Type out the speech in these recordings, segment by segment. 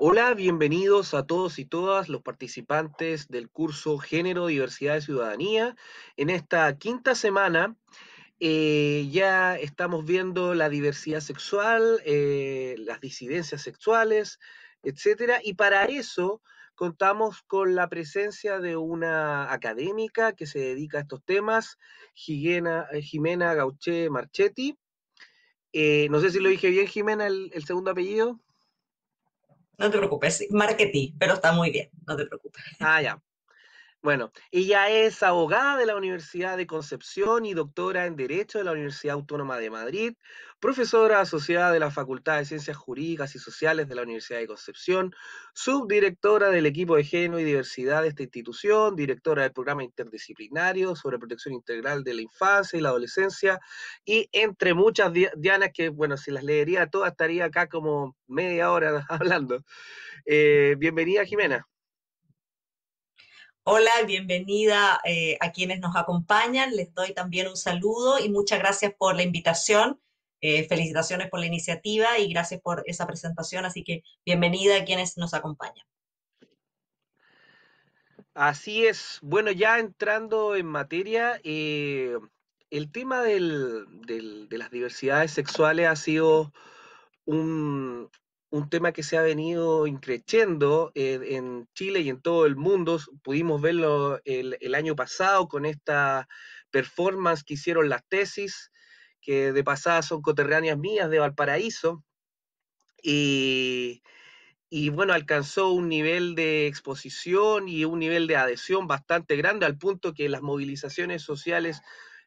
Hola, bienvenidos a todos y todas los participantes del curso Género, Diversidad y Ciudadanía. En esta quinta semana eh, ya estamos viendo la diversidad sexual, eh, las disidencias sexuales, etcétera, y para eso contamos con la presencia de una académica que se dedica a estos temas, Jimena, eh, Jimena Gauché Marchetti. no sé si lo dije bien, Jimena, el segundo apellido. No te preocupes, marketing, pero está muy bien, no te preocupes. Ah, ya. Bueno, ella es abogada de la Universidad de Concepción y doctora en Derecho de la Universidad Autónoma de Madrid, profesora asociada de la Facultad de Ciencias Jurídicas y Sociales de la Universidad de Concepción, subdirectora del equipo de género y diversidad de esta institución, directora del programa interdisciplinario sobre protección integral de la infancia y la adolescencia, y entre muchas dianas que, bueno, si las leería todas estaría acá como media hora hablando. Eh, bienvenida, Jimena. Hola, bienvenida eh, a quienes nos acompañan. Les doy también un saludo y muchas gracias por la invitación. Eh, felicitaciones por la iniciativa y gracias por esa presentación. Así que bienvenida a quienes nos acompañan. Así es. Bueno, ya entrando en materia, eh, el tema de las diversidades sexuales ha sido un, un tema que se ha venido increciendo en Chile y en todo el mundo. Pudimos verlo el, año pasado con esta performance que hicieron las tesis, que de pasada son coterráneas mías de Valparaíso. Y, y bueno, alcanzó un nivel de exposición y un nivel de adhesión bastante grande al punto que las movilizaciones sociales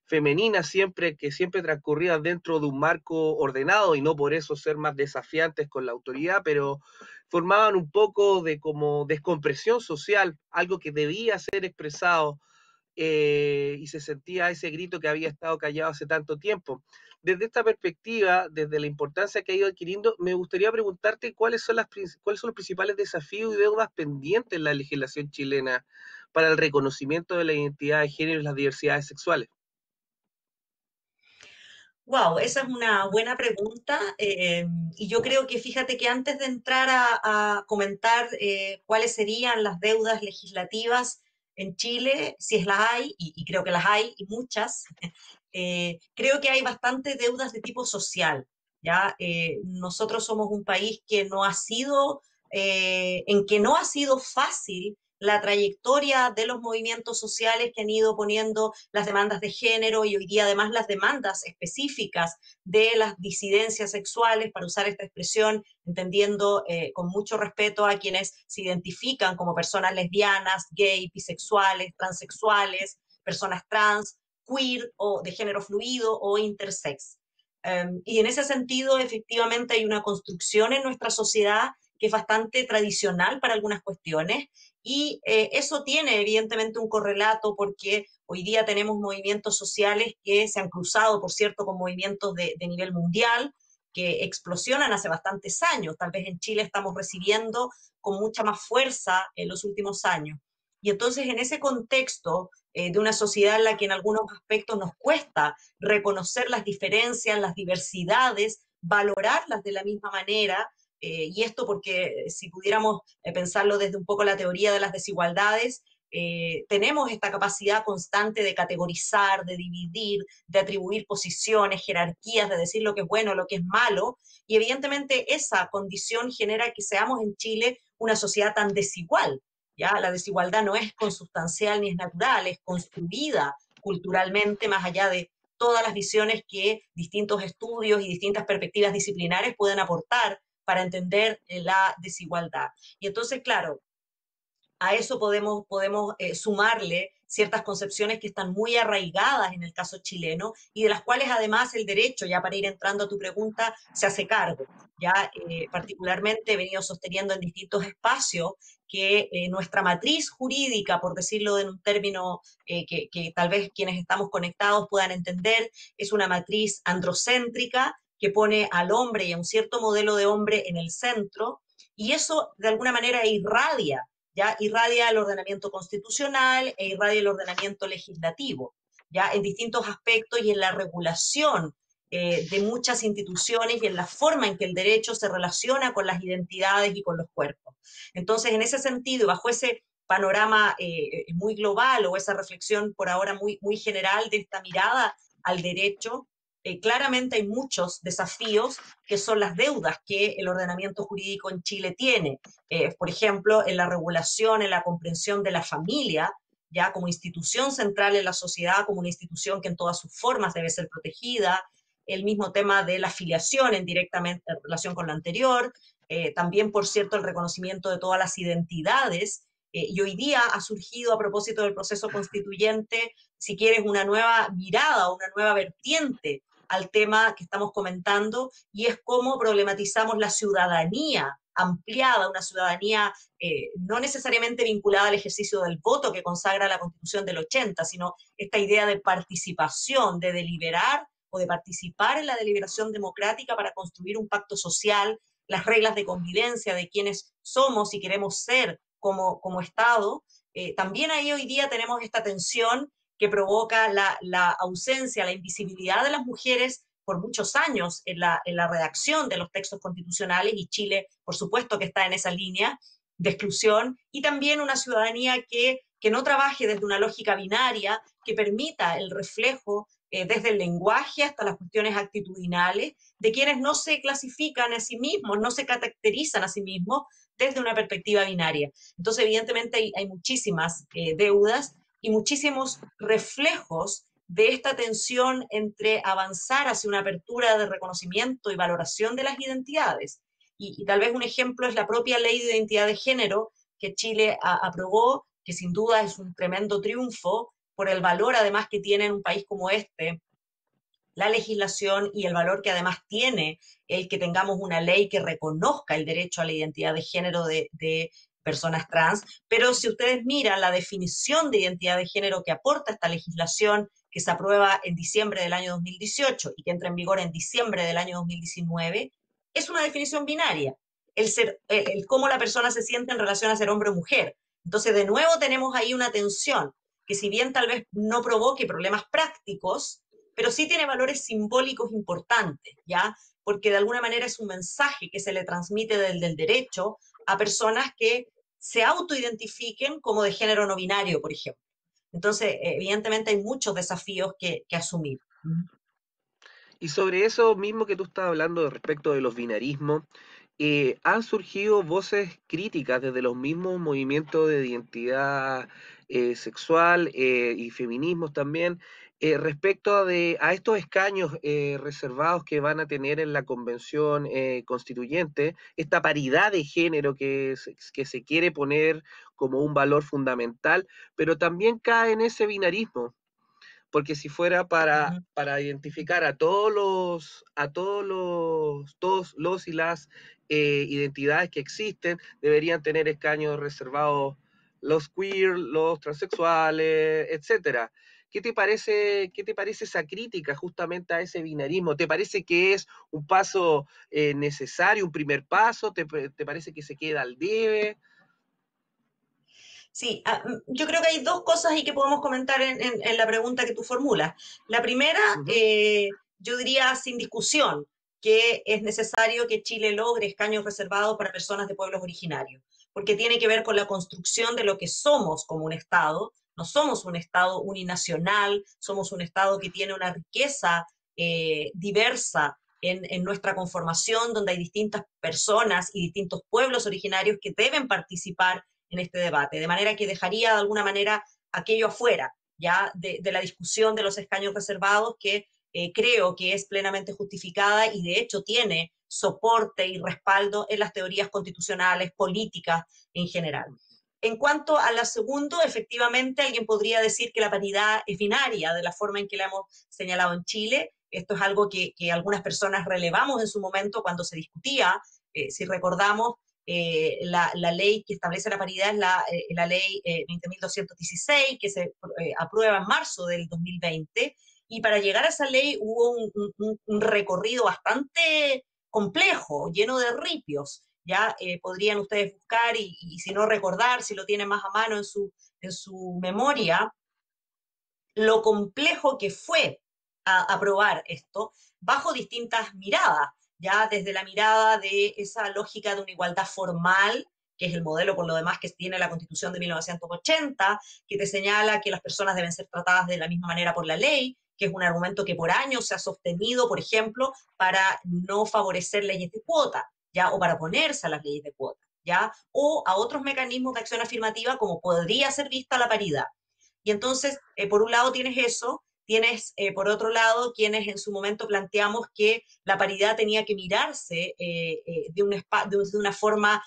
femeninas siempre, que siempre transcurrían dentro de un marco ordenado y no por eso ser más desafiantes con la autoridad, pero formaban un poco de como descompresión social, algo que debía ser expresado eh, y se sentía ese grito que había estado callado hace tanto tiempo. Desde esta perspectiva, desde la importancia que ha ido adquiriendo, me gustaría preguntarte cuáles son, las, cuáles son los principales desafíos y deudas pendientes en la legislación chilena para el reconocimiento de la identidad de género y las diversidades sexuales. Wow, esa es una buena pregunta eh, y yo creo que fíjate que antes de entrar a, comentar eh, cuáles serían las deudas legislativas en Chile, si es las hay, y, creo que las hay, y muchas, eh, creo que hay bastantes deudas de tipo social. ¿ya? nosotros somos un país que no ha sido, en que no ha sido fácil la trayectoria de los movimientos sociales que han ido poniendo las demandas de género y hoy día además las demandas específicas de las disidencias sexuales, para usar esta expresión, entendiendo eh, con mucho respeto a quienes se identifican como personas lesbianas, gay, bisexuales, transexuales, personas trans, queer o de género fluido o intersex. Em, y en ese sentido, efectivamente, hay una construcción en nuestra sociedad que es bastante tradicional para algunas cuestiones y eh, eso tiene evidentemente un correlato porque hoy día tenemos movimientos sociales que se han cruzado, por cierto, con movimientos de, nivel mundial que explosionan hace bastantes años. Tal vez en Chile estamos recibiendo con mucha más fuerza en los últimos años. Y entonces en ese contexto eh, de una sociedad en la que en algunos aspectos nos cuesta reconocer las diferencias, las diversidades, valorarlas de la misma manera, eh, y esto porque si pudiéramos eh, pensarlo desde un poco la teoría de las desigualdades, eh, tenemos esta capacidad constante de categorizar, de dividir, de atribuir posiciones, jerarquías, de decir lo que es bueno, lo que es malo, y evidentemente esa condición genera que seamos en Chile una sociedad tan desigual. ¿ya? La desigualdad no es consustancial ni es natural, es construida culturalmente más allá de todas las visiones que distintos estudios y distintas perspectivas disciplinares pueden aportar para entender eh, la desigualdad. Y entonces, claro, a eso podemos, podemos eh, sumarle ciertas concepciones que están muy arraigadas en el caso chileno y de las cuales además el derecho, ya para ir entrando a tu pregunta, se hace cargo. Ya eh, particularmente he venido sosteniendo en distintos espacios que nuestra matriz jurídica, por decirlo en un término que, que tal vez quienes estamos conectados puedan entender, es una matriz androcéntrica que pone al hombre y a un cierto modelo de hombre en el centro, y eso de alguna manera irradia, ya irradia el ordenamiento constitucional e irradia el ordenamiento legislativo, ya en distintos aspectos y en la regulación eh, de muchas instituciones y en la forma en que el derecho se relaciona con las identidades y con los cuerpos. Entonces, en ese sentido, bajo ese panorama eh, muy global o esa reflexión por ahora muy, muy general de esta mirada al derecho, eh, claramente hay muchos desafíos que son las deudas que el ordenamiento jurídico en Chile tiene. por ejemplo, en la regulación, en la comprensión de la familia, ya como institución central en la sociedad, como una institución que en todas sus formas debe ser protegida, el mismo tema de la afiliación en directamente en relación con lo anterior, eh, también, por cierto, el reconocimiento de todas las identidades. Eh, y hoy día ha surgido a propósito del proceso constituyente, si quieres, una nueva mirada, una nueva vertiente al tema que estamos comentando, y es cómo problematizamos la ciudadanía ampliada, una ciudadanía eh, no necesariamente vinculada al ejercicio del voto que consagra la Constitución del 80, sino esta idea de participación, de deliberar o de participar en la deliberación democrática para construir un pacto social, las reglas de convivencia de quienes somos y queremos ser como, como Estado, eh, también ahí hoy día tenemos esta tensión que provoca la, la, ausencia, la invisibilidad de las mujeres por muchos años en la, en la redacción de los textos constitucionales y Chile, por supuesto, que está en esa línea de exclusión, y también una ciudadanía que, que no trabaje desde una lógica binaria, que permita el reflejo eh, desde el lenguaje hasta las cuestiones actitudinales, de quienes no se clasifican a sí mismos, no se caracterizan a sí mismos desde una perspectiva binaria. Entonces, evidentemente, hay, muchísimas eh, deudas y muchísimos reflejos de esta tensión entre avanzar hacia una apertura de reconocimiento y valoración de las identidades. Y, tal vez un ejemplo es la propia ley de identidad de género que Chile aprobó, que sin duda es un tremendo triunfo, por el valor además que tiene en un país como este la legislación y el valor que además tiene el que tengamos una ley que reconozca el derecho a la identidad de género de, personas trans. Pero si ustedes miran la definición de identidad de género que aporta esta legislación, que se aprueba en diciembre del año 2018 y que entra en vigor en diciembre del año 2019, es una definición binaria, el, ser, el cómo la persona se siente en relación a ser hombre o mujer. Entonces, de nuevo tenemos ahí una tensión que si bien tal vez no provoque problemas prácticos, pero sí tiene valores simbólicos importantes, ¿ya? Porque de alguna manera es un mensaje que se le transmite del, del derecho a personas que se autoidentifiquen como de género no binario, por ejemplo. Entonces, evidentemente hay muchos desafíos que, asumir. Y sobre eso mismo que tú estás hablando respecto de los binarismos, eh, han surgido voces críticas desde los mismos movimientos de identidad eh, sexual eh, y feminismos también, eh, respecto de, a estos escaños reservados que van a tener en la convención constituyente, esta paridad de género que, que se quiere poner como un valor fundamental, pero también cae en ese binarismo, porque si fuera para, para identificar a todos los, a todos los, todos los y las identidades que existen, deberían tener escaños reservados los queer, los transexuales, etcétera. ¿Qué te parece, qué te parece esa crítica justamente a ese binarismo? ¿Te parece que es un paso eh, necesario, un primer paso? ¿Te, parece que se queda al debe? Sí, ah, mm, yo creo que hay dos cosas ahí que podemos comentar en, la pregunta que tú formulas. La primera, eh, yo diría sin discusión, que es necesario que Chile logre escaños reservados para personas de pueblos originarios porque tiene que ver con la construcción de lo que somos como un Estado. No somos un Estado uninacional, somos un Estado que tiene una riqueza eh, diversa en, nuestra conformación, donde hay distintas personas y distintos pueblos originarios que deben participar en este debate, de manera que dejaría de alguna manera aquello afuera, ya de, de la discusión de los escaños reservados, que eh, creo que es plenamente justificada y de hecho tiene soporte y respaldo en las teorías constitucionales, políticas en general. En cuanto a la segunda, efectivamente alguien podría decir que la paridad es binaria, de la forma en que la hemos señalado en Chile. Esto es algo que, algunas personas relevamos en su momento cuando se discutía. Eh, si recordamos, eh, la, ley que establece la paridad es la, eh, la ley 20.216, que se aprueba en marzo del 2020. Y para llegar a esa ley hubo un recorrido bastante complejo, lleno de ripios. Ya eh, podrían ustedes buscar y, si no recordar, si lo tienen más a mano en su, en su memoria, lo complejo que fue aprobar esto bajo distintas miradas, ya desde la mirada de esa lógica de una igualdad formal, que es el modelo por lo demás que tiene la Constitución de 1980, que te señala que las personas deben ser tratadas de la misma manera por la ley, que es un argumento que por años se ha sostenido, por ejemplo, para no favorecer leyes de cuota, o para oponerse a las leyes de cuota, ¿ya? o a otros mecanismos de acción afirmativa como podría ser vista la paridad. Y entonces, eh, por un lado tienes eso, tienes, eh, por otro lado, quienes en su momento planteamos que la paridad tenía que mirarse eh, de, de, una forma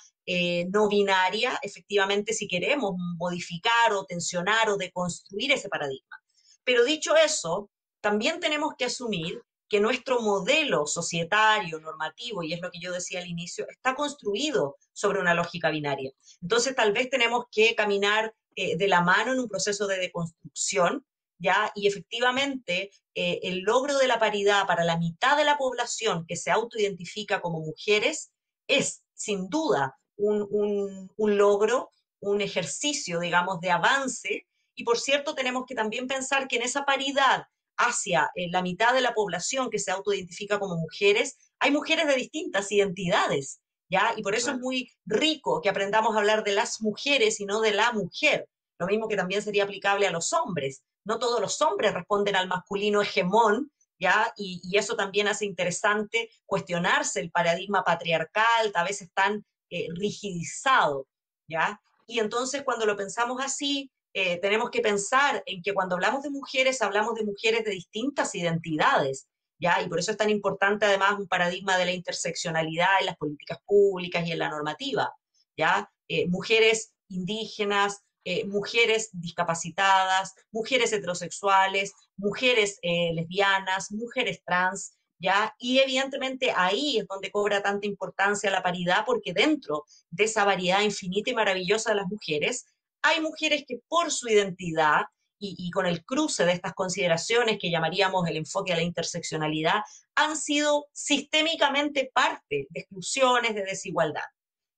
no binaria, efectivamente, si queremos modificar o tensionar o deconstruir ese paradigma. Pero dicho eso, también tenemos que asumir que nuestro modelo societario, normativo, y es lo que yo decía al inicio, está construido sobre una lógica binaria. Entonces, tal vez tenemos que caminar eh, de la mano en un proceso de deconstrucción, ¿ya? Y efectivamente, eh, el logro de la paridad para la mitad de la población que se autoidentifica como mujeres es, sin duda, un, un logro, un ejercicio, digamos, de avance. Y por cierto, tenemos que también pensar que en esa paridad hacia eh, la mitad de la población que se autoidentifica como mujeres, hay mujeres de distintas identidades, ¿ya? Y por eso es muy rico que aprendamos a hablar de las mujeres y no de la mujer. Lo mismo que también sería aplicable a los hombres. No todos los hombres responden al masculino hegemón, ¿ya? Y, eso también hace interesante cuestionarse el paradigma patriarcal, a veces tan eh, rigidizado, ¿ya? Y entonces cuando lo pensamos así, eh, tenemos que pensar en que cuando hablamos de mujeres, hablamos de mujeres de distintas identidades, ¿ya? Y por eso es tan importante además un paradigma de la interseccionalidad en las políticas públicas y en la normativa, ¿ya? Eh, mujeres indígenas, eh, mujeres discapacitadas, mujeres heterosexuales, mujeres lesbianas, mujeres trans, ¿ya? Y evidentemente ahí es donde cobra tanta importancia la paridad, porque dentro de esa variedad infinita y maravillosa de las mujeres, hay mujeres que por su identidad y, con el cruce de estas consideraciones que llamaríamos el enfoque a la interseccionalidad, han sido sistémicamente parte de exclusiones, de desigualdad.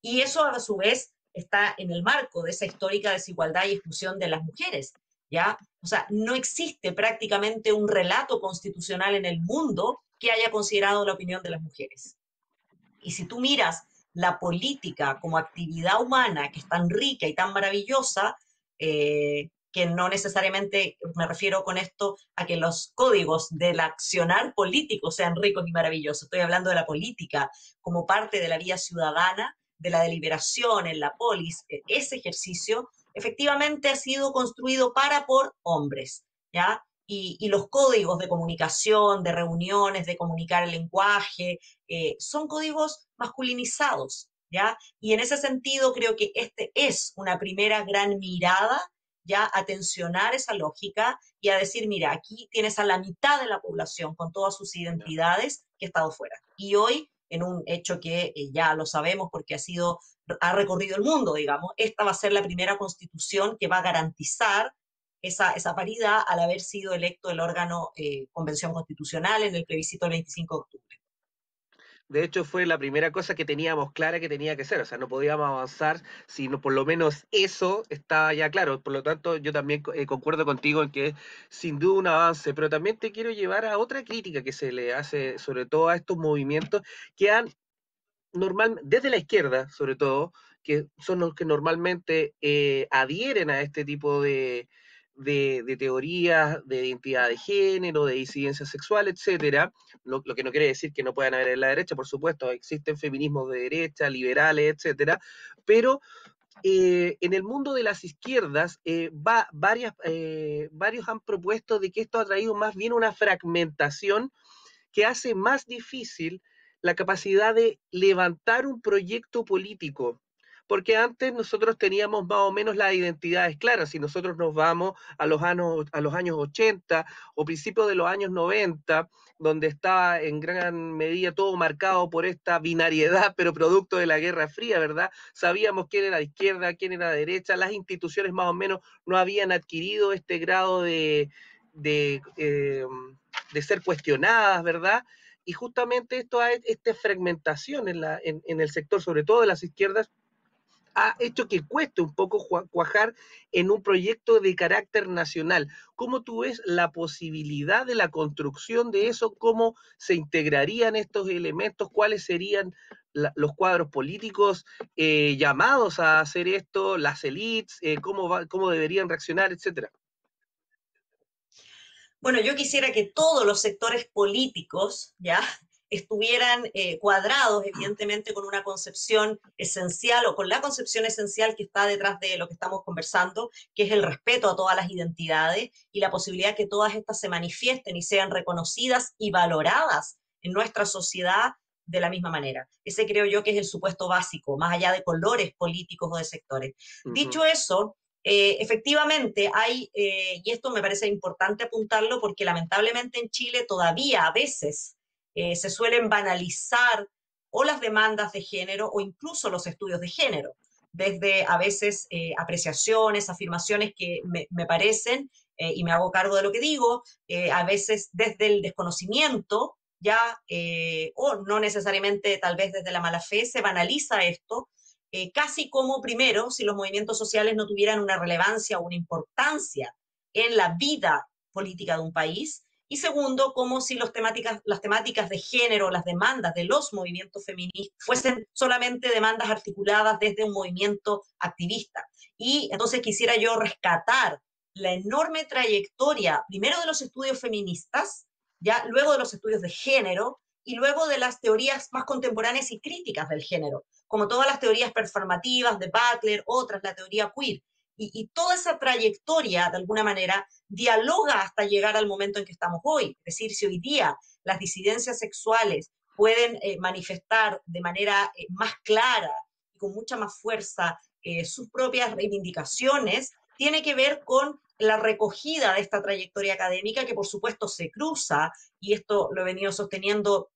Y eso a su vez está en el marco de esa histórica desigualdad y exclusión de las mujeres. ¿ya? O sea, no existe prácticamente un relato constitucional en el mundo que haya considerado la opinión de las mujeres. Y si tú miras la política como actividad humana, que es tan rica y tan maravillosa, eh, que no necesariamente me refiero con esto a que los códigos del accionar político sean ricos y maravillosos. Estoy hablando de la política como parte de la vida ciudadana, de la deliberación en la polis. E, ese ejercicio efectivamente ha sido construido para por hombres, ¿ya? Y, los códigos de comunicación, de reuniones, de comunicar el lenguaje, eh, son códigos masculinizados, ¿ya? Y en ese sentido creo que este es una primera gran mirada, ya a tensionar esa lógica y a decir, mira, aquí tienes a la mitad de la población con todas sus identidades que ha estado fuera. Y hoy, en un hecho que eh, ya lo sabemos porque ha sido, ha recorrido el mundo, digamos, esta va a ser la primera constitución que va a garantizar esa, esa paridad al haber sido electo el órgano eh, Convención Constitucional en el plebiscito del 25 de octubre. De hecho, fue la primera cosa que teníamos clara que tenía que ser. O sea, no podíamos avanzar si no, por lo menos eso estaba ya claro. Por lo tanto, yo también eh, concuerdo contigo en que sin duda un avance, pero también te quiero llevar a otra crítica que se le hace, sobre todo a estos movimientos que han normal, desde la izquierda, sobre todo, que son los que normalmente eh, adhieren a este tipo de, de, teorías de identidad de género, de disidencia sexual, etcétera, lo, que no quiere decir que no puedan haber en la derecha, por supuesto, existen feminismos de derecha, liberales, etcétera, pero eh, en el mundo de las izquierdas, eh, va, varias, eh, varios han propuesto de que esto ha traído más bien una fragmentación que hace más difícil la capacidad de levantar un proyecto político porque antes nosotros teníamos más o menos las identidades claras. Si nosotros nos vamos a los años, a los años 80 o principios de los años 90, donde estaba en gran medida todo marcado por esta binariedad, pero producto de la Guerra Fría, ¿verdad? Sabíamos quién era de izquierda, quién era de derecha, las instituciones más o menos no habían adquirido este grado de, de, eh, de ser cuestionadas, ¿verdad? Y justamente esto, esta fragmentación en, la, en, en el sector, sobre todo de las izquierdas, ha hecho que cueste un poco cuajar en un proyecto de carácter nacional. ¿Cómo tú ves la posibilidad de la construcción de eso? ¿Cómo se integrarían estos elementos? ¿Cuáles serían los cuadros políticos eh, llamados a hacer esto? ¿Las élites? Eh, ¿cómo, ¿Cómo deberían reaccionar? Etcétera. Bueno, yo quisiera que todos los sectores políticos, ¿ya? Estuvieran eh, cuadrados, evidentemente, con una concepción esencial o con la concepción esencial que está detrás de lo que estamos conversando, que es el respeto a todas las identidades y la posibilidad que todas estas se manifiesten y sean reconocidas y valoradas en nuestra sociedad de la misma manera. Ese creo yo que es el supuesto básico, más allá de colores políticos o de sectores. Dicho eso, eh, efectivamente hay, eh, y esto me parece importante apuntarlo porque lamentablemente en Chile todavía a veces eh, se suelen banalizar o las demandas de género o incluso los estudios de género, desde a veces eh, apreciaciones, afirmaciones que me, parecen, eh, y me hago cargo de lo que digo, a veces desde el desconocimiento, ya, o no necesariamente tal vez desde la mala fe, se banaliza esto, casi como primero, si los movimientos sociales no tuvieran una relevancia o una importancia en la vida política de un país, y segundo, como si los temáticas, las temáticas de género, las demandas de los movimientos feministas fuesen solamente demandas articuladas desde un movimiento activista. Y entonces quisiera yo rescatar la enorme trayectoria, primero de los estudios feministas, ya luego de los estudios de género y luego de las teorías más contemporáneas y críticas del género, como todas las teorías performativas de Butler, otras, la teoría queer. Y, toda esa trayectoria, de alguna manera, dialoga hasta llegar al momento en que estamos hoy. Es decir, si hoy día las disidencias sexuales pueden eh, manifestar de manera eh, más clara y con mucha más fuerza eh, sus propias reivindicaciones, tiene que ver con la recogida de esta trayectoria académica que por supuesto se cruza, y esto lo he venido sosteniendo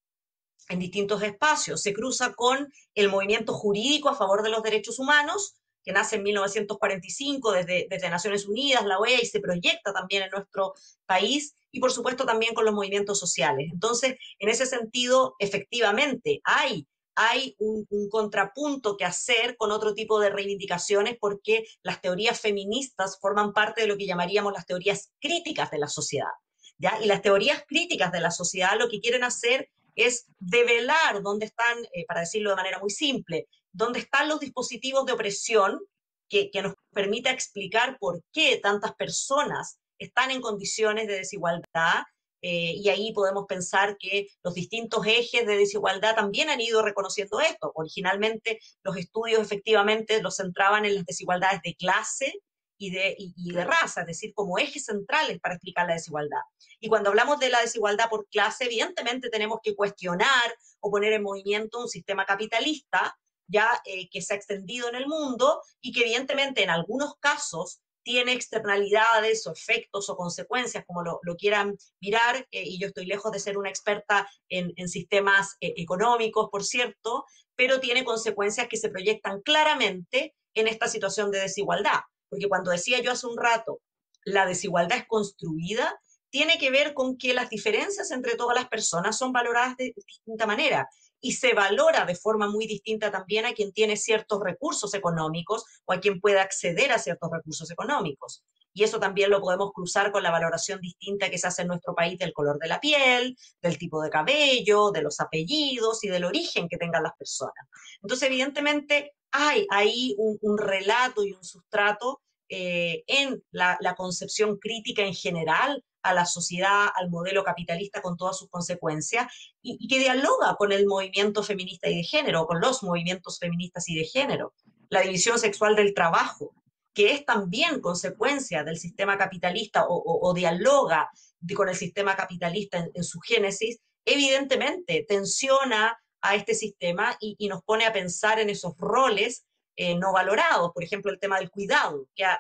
en distintos espacios, se cruza con el movimiento jurídico a favor de los derechos humanos, que nace en 1945 desde, desde Naciones Unidas, la OEA, y se proyecta también en nuestro país, y por supuesto también con los movimientos sociales. Entonces, en ese sentido, efectivamente, hay hay un, contrapunto que hacer con otro tipo de reivindicaciones porque las teorías feministas forman parte de lo que llamaríamos las teorías críticas de la sociedad. ¿ya? Y las teorías críticas de la sociedad lo que quieren hacer es develar dónde están, eh, para decirlo de manera muy simple, dónde están los dispositivos de opresión que, nos permita explicar por qué tantas personas están en condiciones de desigualdad. Eh, y ahí podemos pensar que los distintos ejes de desigualdad también han ido reconociendo esto. Originalmente los estudios efectivamente los centraban en las desigualdades de clase y de, y de raza, es decir, como ejes centrales para explicar la desigualdad. Y cuando hablamos de la desigualdad por clase, evidentemente tenemos que cuestionar o poner en movimiento un sistema capitalista ya eh, que se ha extendido en el mundo y que evidentemente en algunos casos tiene externalidades o efectos o consecuencias, como lo, quieran mirar, eh, y yo estoy lejos de ser una experta en, sistemas eh, económicos, por cierto, pero tiene consecuencias que se proyectan claramente en esta situación de desigualdad. Porque cuando decía yo hace un rato, la desigualdad es construida, tiene que ver con que las diferencias entre todas las personas son valoradas de distinta manera y se valora de forma muy distinta también a quien tiene ciertos recursos económicos o a quien puede acceder a ciertos recursos económicos. Y eso también lo podemos cruzar con la valoración distinta que se hace en nuestro país del color de la piel, del tipo de cabello, de los apellidos y del origen que tengan las personas. Entonces, evidentemente, hay ahí un, relato y un sustrato eh, en la, la, concepción crítica en general a la sociedad, al modelo capitalista con todas sus consecuencias, y, que dialoga con el movimiento feminista y de género, con los movimientos feministas y de género. La división sexual del trabajo, que es también consecuencia del sistema capitalista o, dialoga con el sistema capitalista en, su génesis, evidentemente tensiona a este sistema y, nos pone a pensar en esos roles eh, no valorados. Por ejemplo, el tema del cuidado, que de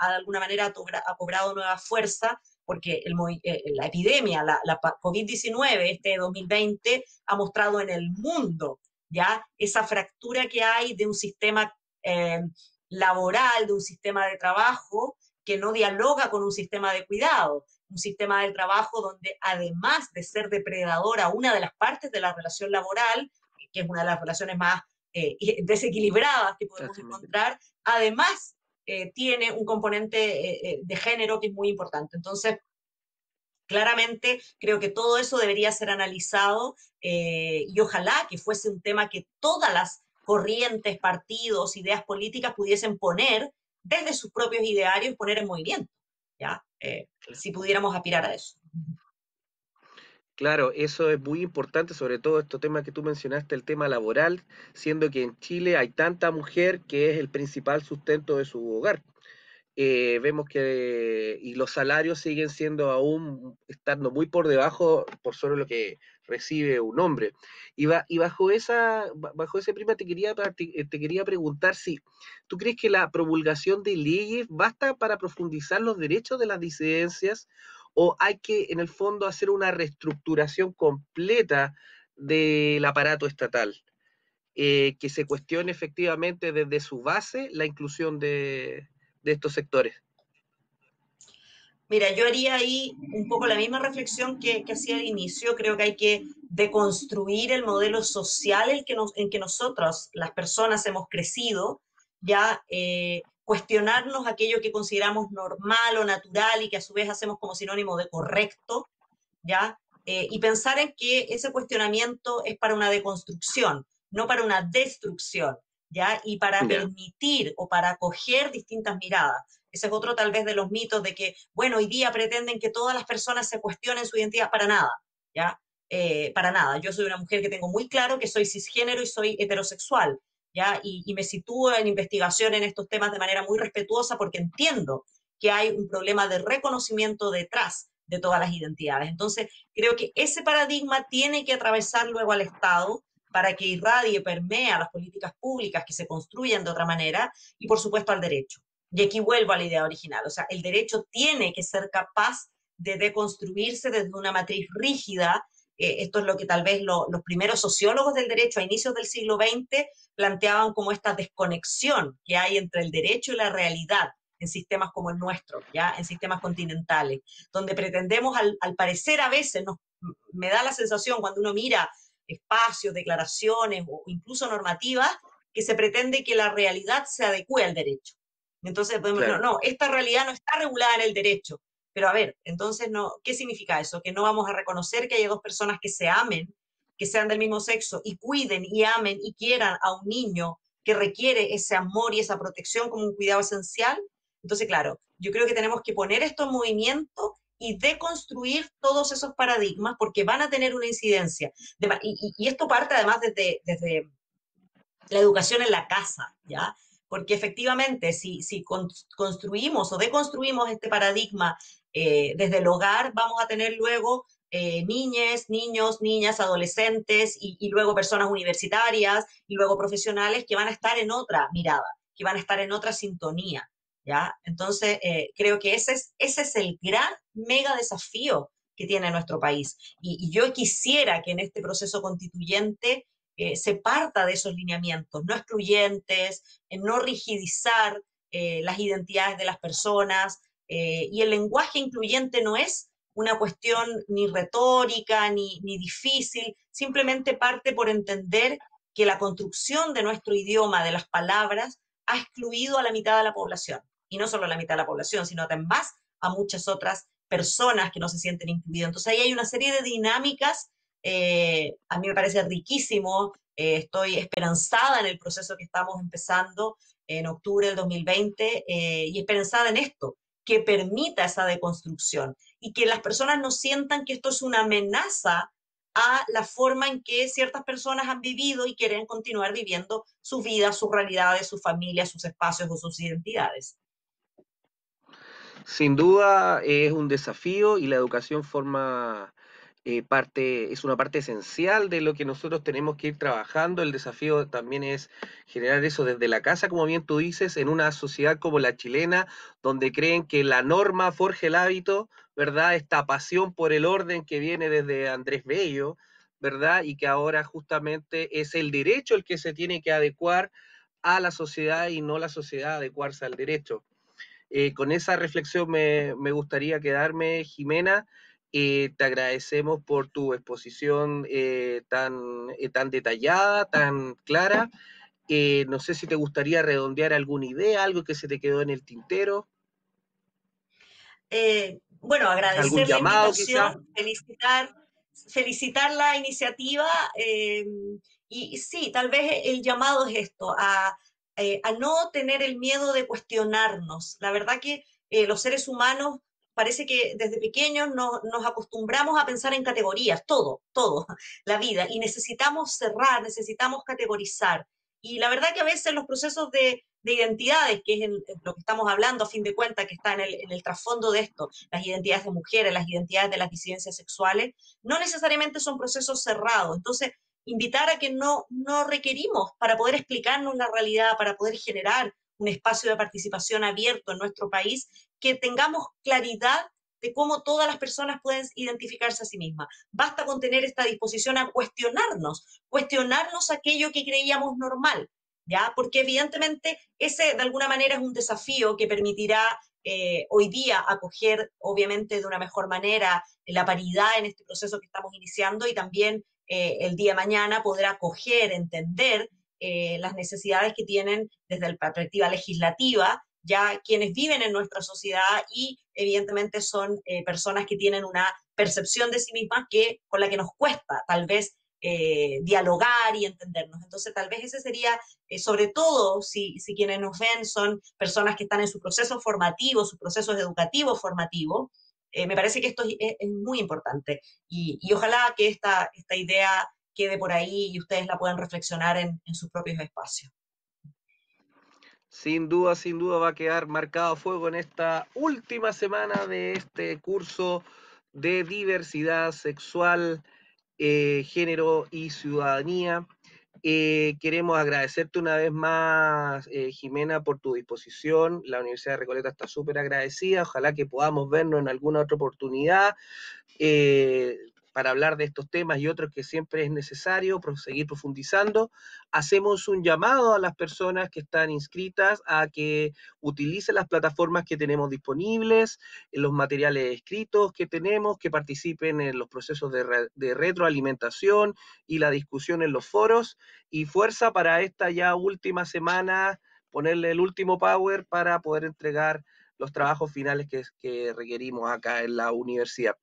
alguna manera ha cobrado nueva fuerza porque el, eh, la epidemia, la, COVID-19, este 2020, ha mostrado en el mundo ya esa fractura que hay de un sistema eh, laboral, de un sistema de trabajo que no dialoga con un sistema de cuidado, un sistema de trabajo donde además de ser depredadora una de las partes de la relación laboral, que es una de las relaciones más desequilibradas que podemos encontrar, además tiene un componente de género que es muy importante. Entonces, Claramente creo que todo eso debería ser analizado eh, y ojalá que fuese un tema que todas las corrientes, partidos, ideas políticas pudiesen poner desde sus propios idearios poner en movimiento, ¿ya? Eh, si pudiéramos aspirar a eso. Claro, eso es muy importante, sobre todo este tema que tú mencionaste, el tema laboral, siendo que en Chile hay tanta mujer que es el principal sustento de su hogar. Eh, vemos que y los salarios siguen siendo aún estando muy por debajo por solo lo que recibe un hombre. Y, y bajo esa bajo ese prima te quería eh, te quería preguntar si tú crees que la promulgación de leyes basta para profundizar los derechos de las disidencias o hay que en el fondo hacer una reestructuración completa del aparato estatal. Eh, que se cuestione efectivamente desde su base la inclusión de, estos sectores? Mira, yo haría ahí un poco la misma reflexión que, hacía al inicio. Creo que hay que deconstruir el modelo social en que, que nosotros, las personas, hemos crecido, ya eh, cuestionarnos aquello que consideramos normal o natural y que a su vez hacemos como sinónimo de correcto, ya, eh, y pensar en que ese cuestionamiento es para una deconstrucción, no para una destrucción. Y para permitir o para acoger distintas miradas. Ese es otro tal vez de los mitos de que, bueno, hoy día pretenden que todas las personas se cuestionen su identidad para nada, ¿ya? Eh, para nada. Yo soy una mujer que tengo muy claro que soy cisgénero y soy heterosexual, Y, me sitúo en investigación en estos temas de manera muy respetuosa porque entiendo que hay un problema de reconocimiento detrás de todas las identidades. Entonces, creo que ese paradigma tiene que atravesar luego al Estado para que irradie, permee a las políticas públicas que se construyan de otra manera y, por supuesto, al derecho. Y aquí vuelvo a la idea original, o sea, el derecho tiene que ser capaz de deconstruirse desde una matriz rígida. Eh, esto es lo que tal vez los primeros sociólogos del derecho a inicios del siglo XX planteaban como esta desconexión que hay entre el derecho y la realidad en sistemas como el nuestro, ya en sistemas continentales, donde pretendemos, al, al parecer a veces, nos, me da la sensación cuando uno mira espacios, declaraciones o incluso normativas que se pretende que la realidad se adecue al derecho. Entonces, podemos, no, no, esta realidad no está regulada en el derecho. Pero a ver, entonces, no, ¿qué significa eso? Que no vamos a reconocer que haya dos personas que se amen, que sean del mismo sexo y cuiden y amen y quieran a un niño que requiere ese amor y esa protección como un cuidado esencial. Entonces, claro, yo creo que tenemos que poner esto en movimiento y deconstruir todos esos paradigmas porque van a tener una incidencia. y, esto parte además desde, desde la educación en la casa, ¿ya? Porque efectivamente, si, si construimos o deconstruimos este paradigma eh, desde el hogar, vamos a tener luego eh, niñas, niños, niñas, adolescentes y, y, luego personas universitarias y luego profesionales que van a estar en otra mirada, que van a estar en otra sintonía. ¿ya? Entonces, eh, creo que ese es, ese es el gran mega desafío que tiene nuestro país. Y, yo quisiera que en este proceso constituyente eh, se parta de esos lineamientos, no excluyentes, en no rigidizar eh, las identidades de las personas. y el lenguaje incluyente no es una cuestión ni retórica ni, ni difícil, simplemente parte por entender que la construcción de nuestro idioma, de las palabras, ha excluido a la mitad de la población y no solo a la mitad de la población, sino además a muchas otras personas que no se sienten incluidas. Entonces ahí hay una serie de dinámicas, eh, a mí me parece riquísimo, eh, estoy esperanzada en el proceso que estamos empezando en octubre del 2020 eh, y esperanzada en esto, que permita esa deconstrucción y que las personas no sientan que esto es una amenaza a la forma en que ciertas personas han vivido y quieren continuar viviendo sus vidas, sus realidades, sus familias, sus espacios o sus identidades. Sin duda es un desafío y la educación forma eh, parte, es una parte esencial de lo que nosotros tenemos que ir trabajando. El desafío también es generar eso desde la casa, como bien tú dices, en una sociedad como la chilena, donde creen que la norma forja el hábito, ¿verdad? Esta pasión por el orden que viene desde Andrés Bello, ¿verdad? Y que ahora justamente es el derecho el que se tiene que adecuar a la sociedad y no la sociedad adecuarse al derecho. Eh, con esa reflexión me, gustaría quedarme, Jimena. Eh, te agradecemos por tu exposición eh, tan, tan detallada, tan clara. Eh, no sé si te gustaría redondear alguna idea, algo que se te quedó en el tintero. Eh, bueno, agradecer la invitación, felicitar, felicitar la iniciativa eh, y, sí, tal vez el llamado es esto, a, a, no tener el miedo de cuestionarnos. La verdad que los seres humanos parece que desde pequeños nos acostumbramos a pensar en categorías, todo, todo, la vida, y necesitamos cerrar, necesitamos categorizar. Y la verdad que a veces los procesos de, identidades, que es lo que estamos hablando a fin de cuentas, que está en el, en el trasfondo de esto, las identidades de mujeres, las identidades de las disidencias sexuales, no necesariamente son procesos cerrados. Entonces, invitar a que no, no requerimos para poder explicarnos la realidad, para poder generar un espacio de participación abierto en nuestro país, que tengamos claridad de cómo todas las personas pueden identificarse a sí mismas. Basta con tener esta disposición a cuestionarnos, cuestionarnos aquello que creíamos normal, ¿ya? Porque evidentemente ese de alguna manera es un desafío que permitirá eh, hoy día acoger, obviamente, de una mejor manera la paridad en este proceso que estamos iniciando y también eh, el día de mañana poder acoger, entender eh, las necesidades que tienen desde la perspectiva legislativa ya quienes viven en nuestra sociedad y evidentemente son eh, personas que tienen una percepción de sí mismas que, con la que nos cuesta tal vez eh, dialogar y entendernos. Entonces, tal vez ese sería, eh, sobre todo si, si, quienes nos ven son personas que están en su proceso formativo, sus procesos educativos formativos, me parece que esto es, muy importante y, y, ojalá que esta, esta idea quede por ahí y ustedes la puedan reflexionar en, en sus propios espacios. Sin duda, sin duda va a quedar marcado a fuego en esta última semana de este curso de diversidad sexual, eh, género y ciudadanía. Eh, queremos agradecerte una vez más, eh, Jimena, por tu disposición. La Universidad de Recoleta está súper agradecida. Ojalá que podamos vernos en alguna otra oportunidad para hablar de estos temas y otros que siempre es necesario seguir profundizando. Hacemos un llamado a las personas que están inscritas a que utilicen las plataformas que tenemos disponibles, en los materiales escritos que tenemos, que participen en los procesos de, de retroalimentación y la discusión en los foros. Y fuerza para esta ya última semana, ponerle el último power para poder entregar los trabajos finales que, requerimos acá en la universidad.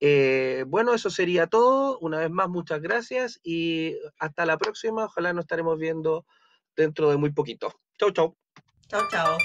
Eh, bueno, eso sería todo. Una vez más, muchas gracias y hasta la próxima. Ojalá nos estaremos viendo dentro de muy poquito. Chau, chau. Chau, chau.